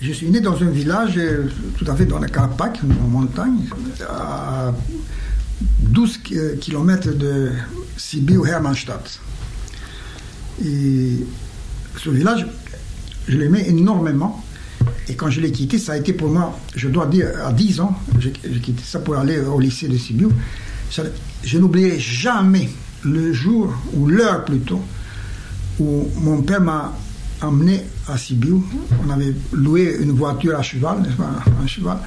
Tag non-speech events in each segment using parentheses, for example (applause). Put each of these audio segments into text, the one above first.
Je suis né dans un village euh, tout à fait dans la Carpac, en montagne, à 12 km de Sibiu-Hermannstadt. Et ce village, je l'aimais énormément. Et quand je l'ai quitté, ça a été pour moi, je dois dire, à 10 ans, j'ai quitté ça pour aller au lycée de Sibiu. Je n'oublierai jamais le jour, ou l'heure plutôt, où mon père m'a emmené à Sibiu. On avait loué une voiture à cheval, n'est-ce pas, un cheval.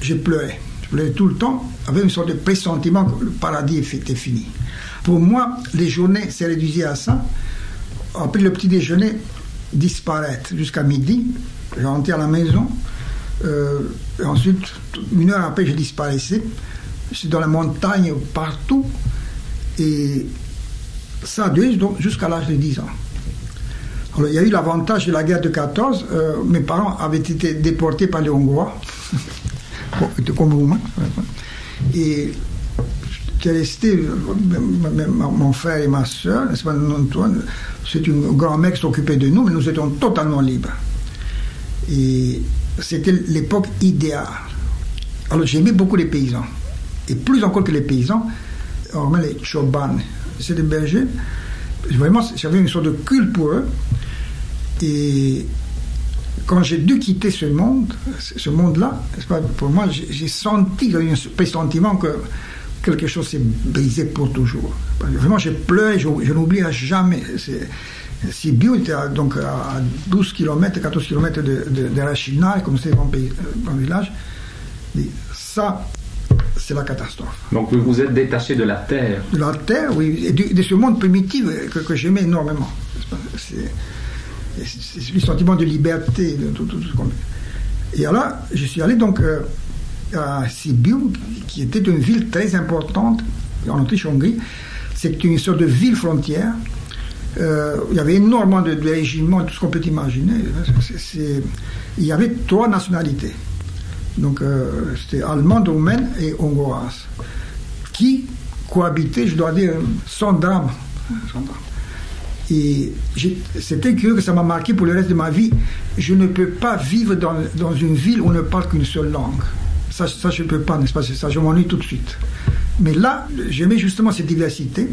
J'ai pleuré. Je pleurais tout le temps, avec une sorte de pressentiment que le paradis était fini. Pour moi, les journées s'est réduisaient à ça. Après le petit déjeuner, disparaître jusqu'à midi. Je rentrais à la maison. Euh, et ensuite, une heure après, je disparaissais. Je suis dans la montagne partout. Et ça a duré jusqu'à l'âge de 10 ans. Alors, il y a eu l'avantage de la guerre de 14. Euh, mes parents avaient été déportés par les Hongrois, (laughs) comme Roumains. Et j'étais resté, mon frère et ma soeur, Antoine, c'est une grand-mère qui s'occupait de nous, mais nous étions totalement libres. Et c'était l'époque idéale. Alors j'aimais beaucoup les paysans. Et plus encore que les paysans, les choban, c'est des bergers. Vraiment, j'avais une sorte de culte pour eux. Et quand j'ai dû quitter ce monde, ce monde-là, pour moi, j'ai senti, un pressentiment que quelque chose s'est brisé pour toujours. Vraiment, j'ai pleuré, je, je n'oublierai jamais. Sibiu était donc à 12 km, 14 km de, de, comme c'est mon, pays, mon village. Ça, c'est la catastrophe. Donc vous êtes détaché de la terre De la terre, oui, et de, ce monde primitif que, que j'aimais énormément. C'est le sentiment de liberté, de tout, tout, tout, Et alors, je suis allé donc euh, à Sibiu, qui était une ville très importante en Autriche-Hongrie. C'est une sorte de ville frontière. Euh, il y avait énormément de, régiments, tout ce qu'on peut imaginer. il y avait trois nationalités. Donc, euh, c'était allemande, roumaine et hongroise, qui cohabitaient, je dois dire, sans drame. Et c'était curieux que ça m'a marqué pour le reste de ma vie. Je ne peux pas vivre dans, dans une ville où on ne parle qu'une seule langue. Ça, ça je ne peux pas, n'est-ce pas? Ça, je m'ennuie tout de suite. Mais là, j'aimais justement cette diversité,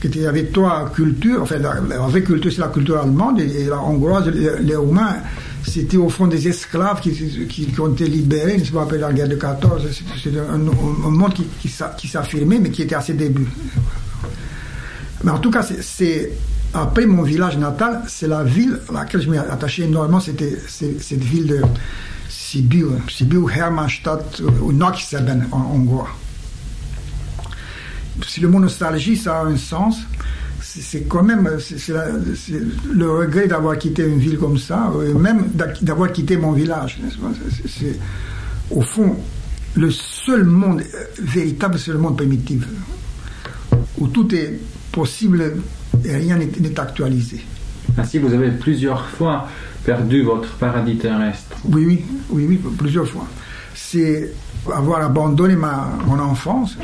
qu'il y avait trois cultures. Enfin, la, vraie culture, c'est la culture allemande, et, la hongroise, les, Roumains, c'était au fond des esclaves qui, ont été libérés, n'est-ce pas, après la guerre de 14. C'était un, monde qui, s'affirmait, mais qui était à ses débuts. Mais en tout cas, c'est après mon village natal, c'est la ville à laquelle je m'ai attaché énormément, c'était cette ville de Sibiu, Sibiu Hermannstadt ou Noxeben en hongrois. Si le mot nostalgie, ça a un sens, c'est quand même c'est le regret d'avoir quitté une ville comme ça, et même d'avoir quitté mon village. C'est au fond le seul monde euh, véritable, c'est le monde primitif, où tout est possible et rien n'est actualisé. Ainsi, vous avez plusieurs fois perdu votre paradis terrestre. Oui, oui, oui, oui plusieurs fois. C'est avoir abandonné ma, mon enfance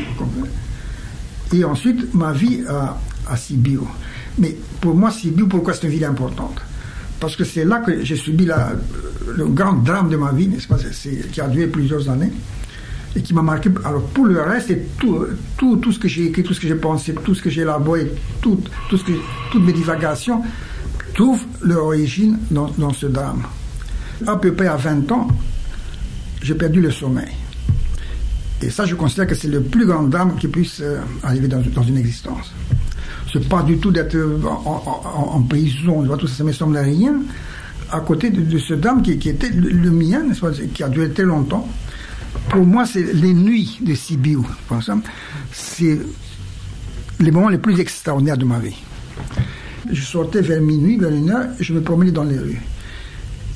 et ensuite ma vie à, à Sibiu. Mais pour moi, Sibiu, pourquoi c'est une ville importante? Parce que c'est là que j'ai subi le grand drame de ma vie, n'est-ce pas, qui a duré plusieurs années et qui m'a marqué. Alors pour le reste, c'est tout, tout, tout ce que j'ai écrit, tout ce que j'ai pensé, tout ce que j'ai élaboré, tout, toutes mes divagations, trouvent leur origine dans, dans, ce drame. À peu près à 20 ans, j'ai perdu le sommeil. Et ça, je considère que c'est le plus grand drame qui puisse euh, arriver dans, dans, une existence. C'est pas du tout d'être en, en, prison, tout ça, ça me semble rien, à côté de, ce drame qui, était le, mien, qui a duré très longtemps pour moi, c'est les nuits de Sibiu, c'est les moments les plus extraordinaires de ma vie. Je sortais vers minuit, vers une heure, je me promenais dans les rues.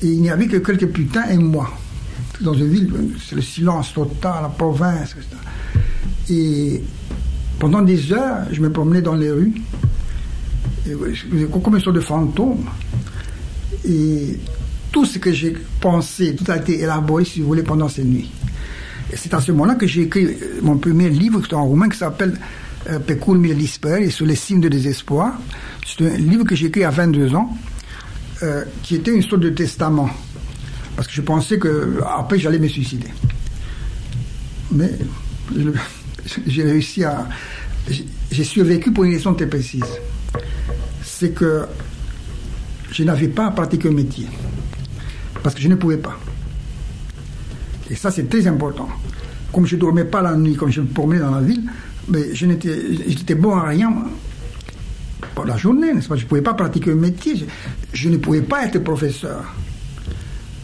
Et il n'y avait que quelques putains et moi. Dans une ville, c'est le silence total, la province, etc. Et pendant des heures, je me promenais dans les rues, comme une sorte de fantôme. Et tout ce que j'ai pensé, tout a été élaboré, si vous voulez, pendant ces nuits. C'est à ce moment-là que j'ai écrit euh, mon premier livre en roumain qui s'appelle euh, Pecul mille et sur les signes de désespoir. C'est un livre que j'ai écrit à 22 ans, euh, qui était une sorte de testament. Parce que je pensais que après j'allais me suicider. Mais j'ai réussi à. J'ai survécu pour une raison très précise. C'est que je n'avais pas à pratiquer un métier. Parce que je ne pouvais pas. Et ça, c'est très important. Comme je ne dormais pas la nuit, comme je me promenais dans la ville, mais je j'étais bon à rien pour la journée, n'est-ce pas? Je ne pouvais pas pratiquer un métier. Je, ne pouvais pas être professeur.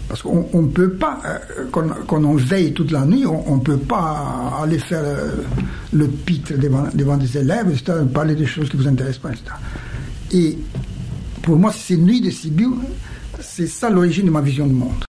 Parce qu'on ne peut pas, euh, quand, on veille toute la nuit, on ne peut pas aller faire euh, le pitre devant, devant, des élèves, parler des choses qui ne vous intéressent pas, etc. Et pour moi, ces nuits de Sibiu, c'est ça l'origine de ma vision du monde.